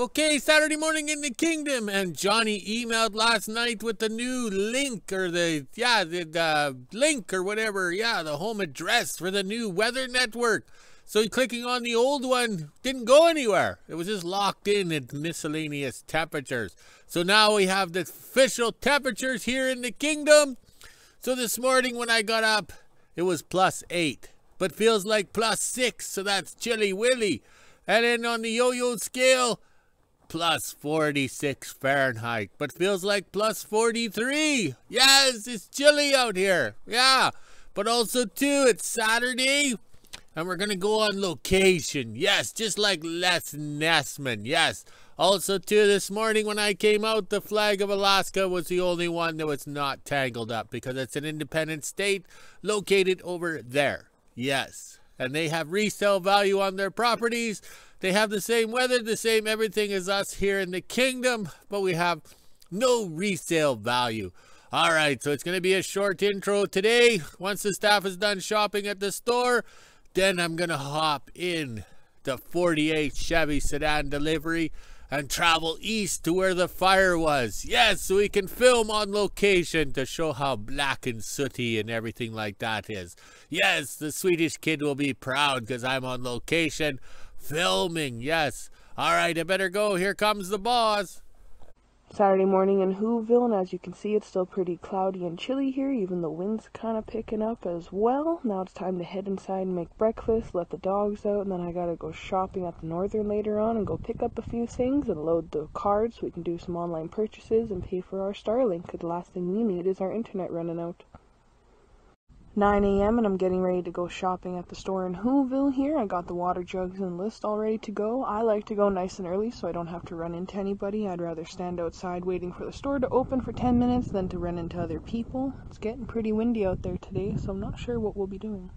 Okay, Saturday morning in the kingdom, and Johnny emailed last night with the new link or the yeah the, the link or whatever, yeah, the home address for the new weather network. So clicking on the old one didn't go anywhere. It was just locked in at miscellaneous temperatures. So now we have the official temperatures here in the kingdom. So this morning when I got up, it was plus eight, but feels like plus six, so that's chilly willy. And then on the yo-yo scale, plus 46 Fahrenheit, but feels like plus 43. Yes, it's chilly out here. Yeah, but also too, it's Saturday, and we're gonna go on location. Yes, just like Les Nessman. Yes. Also, too, this morning when I came out, the flag of Alaska was the only one that was not tangled up because it's an independent state located over there. Yes. And they have resale value on their properties. They have the same weather, the same everything as us here in the kingdom, but we have no resale value. All right, so it's going to be a short intro today. Once the staff is done shopping at the store, then I'm going to hop in the 48 Chevy sedan delivery and travel east to where the fire was. Yes, so we can film on location to show how black and sooty and everything like that is. Yes, the Swedish kid will be proud because I'm on location filming. Yes. All right, I better go. Here comes the boss. Saturday morning in Whoville, and as you can see, it's still pretty cloudy and chilly here. Even the wind's kind of picking up as well. Now it's time to head inside and make breakfast, let the dogs out, and then I gotta go shopping at the Northern later on and go pick up a few things and load the card so we can do some online purchases and pay for our Starlink. Because the last thing we need is our internet running out. 9 a.m. and I'm getting ready to go shopping at the store in Whoville here. I got the water jugs and list all ready to go. I like to go nice and early so I don't have to run into anybody. I'd rather stand outside waiting for the store to open for 10 minutes than to run into other people. It's getting pretty windy out there today, so I'm not sure what we'll be doing.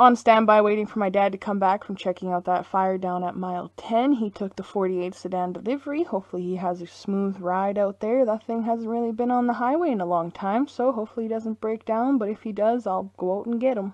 On standby, waiting for my dad to come back from checking out that fire down at mile 10. He took the 48 sedan delivery. Hopefully, he has a smooth ride out there. That thing hasn't really been on the highway in a long time, so hopefully, he doesn't break down. But if he does, I'll go out and get him.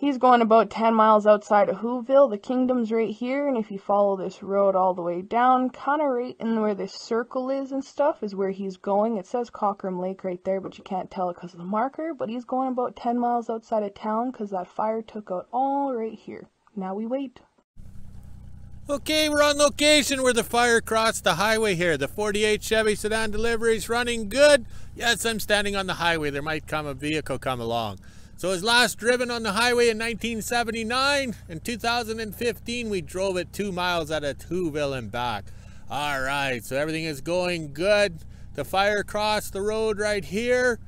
He's going about 10 miles outside of Whoville. The kingdom's right here, and if you follow this road all the way down, kind of right in where this circle is and stuff, is where he's going. It says Cockram Lake right there, but you can't tell it because of the marker. But he's going about 10 miles outside of town because that fire took out all right here. Now we wait. Okay, we're on location where the fire crossed the highway here. The 48 Chevy sedan delivery is running good. Yes, I'm standing on the highway. There might come a vehicle come along. So it was last driven on the highway in 1979. In 2015, we drove it two miles out of Whoville and back. All right, so everything is going good. The fire crossed the road right here.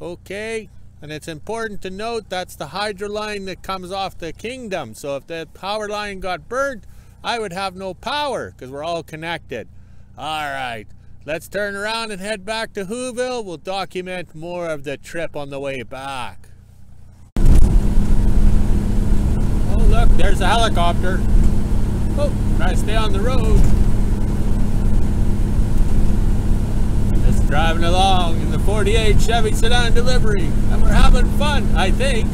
Okay, and it's important to note that's the hydro line that comes off the kingdom. So if the power line got burnt, I would have no power because we're all connected. All right, let's turn around and head back to Whoville. We'll document more of the trip on the way back. Look, there's a helicopter. Oh, try to stay on the road. Just driving along in the 48 Chevy sedan delivery. And we're having fun, I think.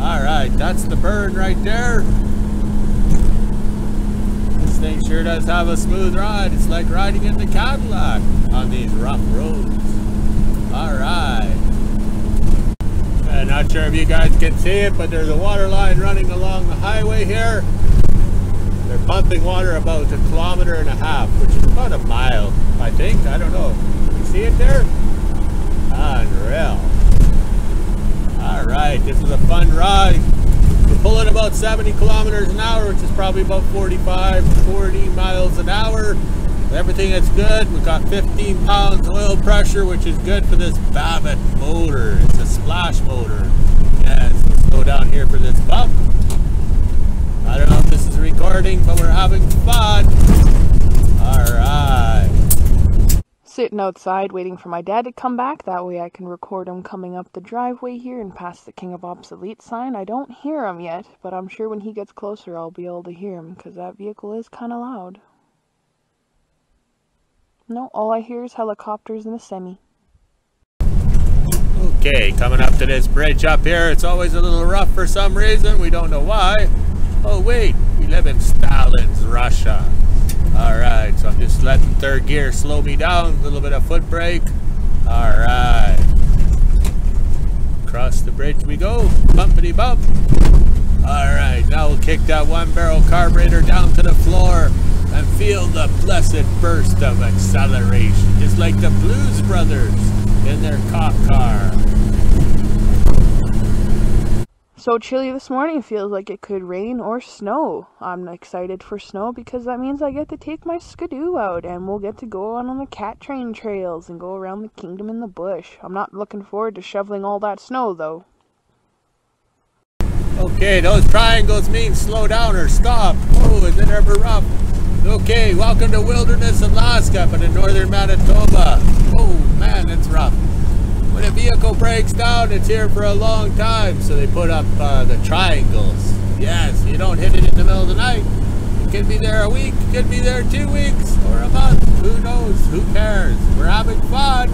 Alright, that's the burn right there. This thing sure does have a smooth ride. It's like riding in the Cadillac on these rough roads. Alright. I'm not sure if you guys can see it, but there's a water line running along the highway here. They're pumping water about a kilometer and a half, which is about a mile, I think. I don't know. You see it there? Unreal. All right, this is a fun ride. We're pulling about 70 kilometers an hour, which is probably about 45, 40 miles an hour. Everything is good. We've got 15 pounds oil pressure, which is good for this Babbitt motor. It's a splash motor. Yes, let's go down here for this bump. I don't know if this is recording, but we're having fun. All right. Sitting outside waiting for my dad to come back. That way I can record him coming up the driveway here and past the King of Obsolete sign. I don't hear him yet, but I'm sure when he gets closer I'll be able to hear him because that vehicle is kind of loud. No, all I hear is helicopters and a semi. Okay, coming up to this bridge up here. It's always a little rough for some reason. We don't know why. Oh, wait. We live in Stalin's Russia. Alright, so I'm just letting third gear slow me down. A little bit of foot brake. Alright. Across the bridge we go. Bumpity bump. Alright, now we'll kick that one barrel carburetor down to the floor and feel the blessed burst of acceleration, just like the Blues Brothers in their cop car. So chilly this morning, feels like it could rain or snow. I'm excited for snow because that means I get to take my skidoo out and we'll get to go on, on the cat train trails and go around the kingdom in the bush. I'm not looking forward to shoveling all that snow though. Okay, those triangles mean slow down or stop. Oh, is it ever rough? Okay, welcome to Wilderness, Alaska, but in northern Manitoba. Oh man, it's rough. When a vehicle breaks down, it's here for a long time, so they put up uh, the triangles. Yes, you don't hit it in the middle of the night. It could be there a week, could be there two weeks, or a month. Who knows? Who cares? We're having fun.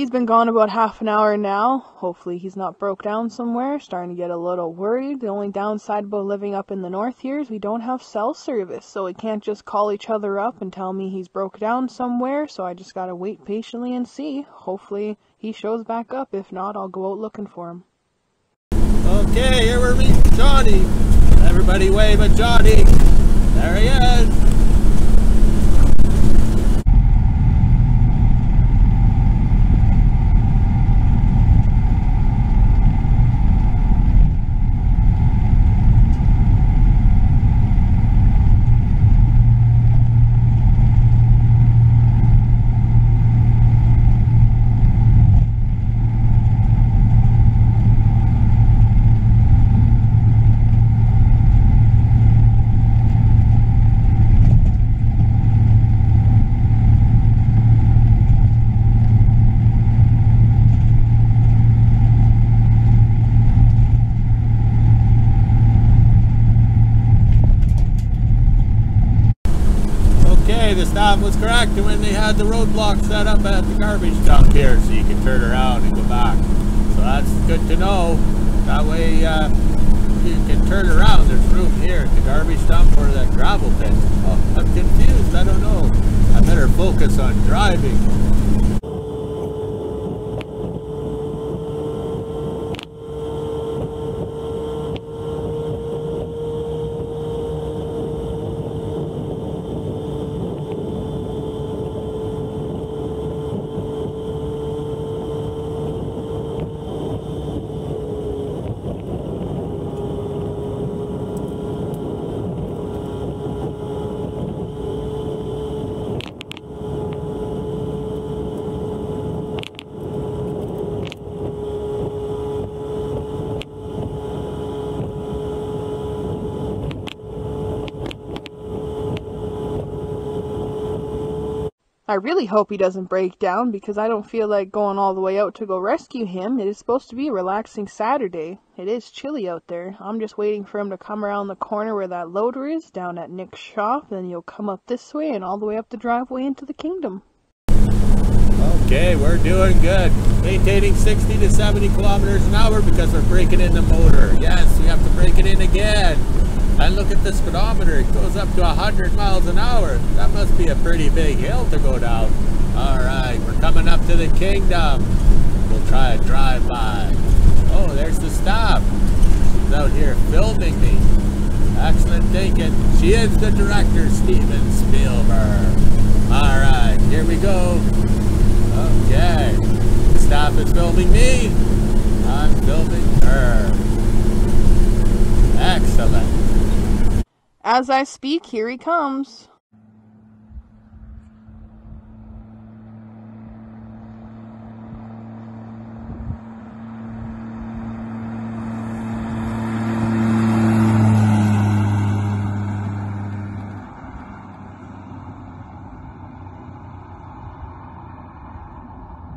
He's been gone about half an hour now. Hopefully he's not broke down somewhere. Starting to get a little worried. The only downside about living up in the north here is we don't have cell service, so we can't just call each other up and tell me he's broke down somewhere, so I just gotta wait patiently and see. Hopefully he shows back up. If not, I'll go out looking for him. Okay, here we're meeting Johnny. Everybody wave at Johnny. There he is. Was correct when they had the roadblock set up at the garbage dump here so you can turn around and go back. So that's good to know. That way uh, you can turn around. There's room here at the garbage dump or the gravel pit. Oh, I'm confused. I don't know. I better focus on driving. I really hope he doesn't break down because I don't feel like going all the way out to go rescue him. It is supposed to be a relaxing Saturday. It is chilly out there. I'm just waiting for him to come around the corner where that loader is, down at Nick's shop, then you'll come up this way and all the way up the driveway into the kingdom. Okay, we're doing good. Maintaining 60 to 70 kilometers an hour because we're breaking in the motor. Yes, we have to break it in again. And look at the speedometer, it goes up to 100 miles an hour. That must be a pretty big hill to go down. All right, we're coming up to the kingdom. We'll try a drive-by. Oh, there's the stop. She's out here filming me. Excellent thinking. She is the director, Steven Spielberg. All right, here we go. Okay. The staff is filming me. I'm filming her. Excellent. As I speak, here he comes.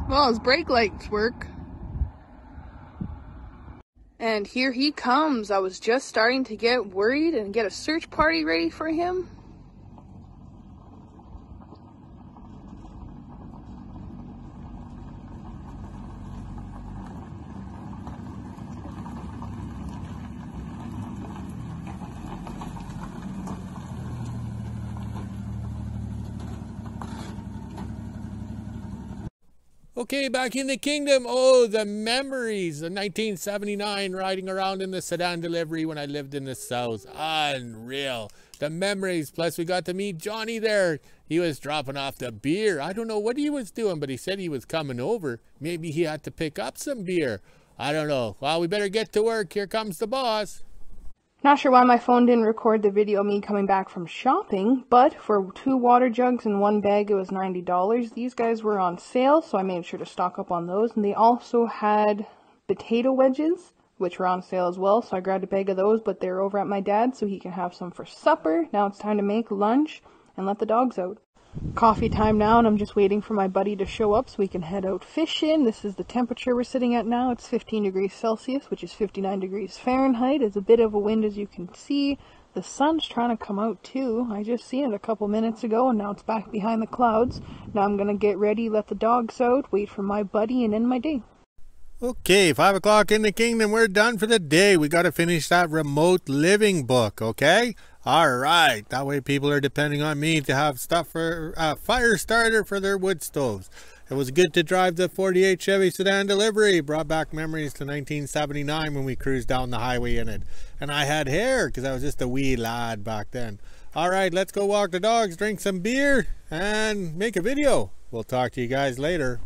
Well, his brake lights work. And here he comes. I was just starting to get worried and get a search party ready for him. Okay, back in the kingdom. Oh, the memories of 1979 riding around in the sedan delivery when I lived in the south. Unreal. The memories. Plus, we got to meet Johnny there. He was dropping off the beer. I don't know what he was doing, but he said he was coming over. Maybe he had to pick up some beer. I don't know. Well, we better get to work. Here comes the boss. Not sure why my phone didn't record the video of me coming back from shopping, but for two water jugs and one bag it was $90. These guys were on sale, so I made sure to stock up on those. And they also had potato wedges, which were on sale as well, so I grabbed a bag of those, but they're over at my dad's so he can have some for supper. Now it's time to make lunch and let the dogs out coffee time now and I'm just waiting for my buddy to show up so we can head out fishing. This is the temperature we're sitting at now. It's 15 degrees Celsius, which is 59 degrees Fahrenheit. It's a bit of a wind as you can see. The sun's trying to come out too. I just seen it a couple minutes ago and now it's back behind the clouds. Now I'm gonna get ready, let the dogs out, wait for my buddy and end my day. Okay, five o'clock in the kingdom. We're done for the day. We got to finish that remote living book, okay? All right. That way people are depending on me to have stuff for a uh, fire starter for their wood stoves. It was good to drive the 48 Chevy sedan delivery. Brought back memories to 1979 when we cruised down the highway in it. And I had hair because I was just a wee lad back then. All right, let's go walk the dogs, drink some beer, and make a video. We'll talk to you guys later.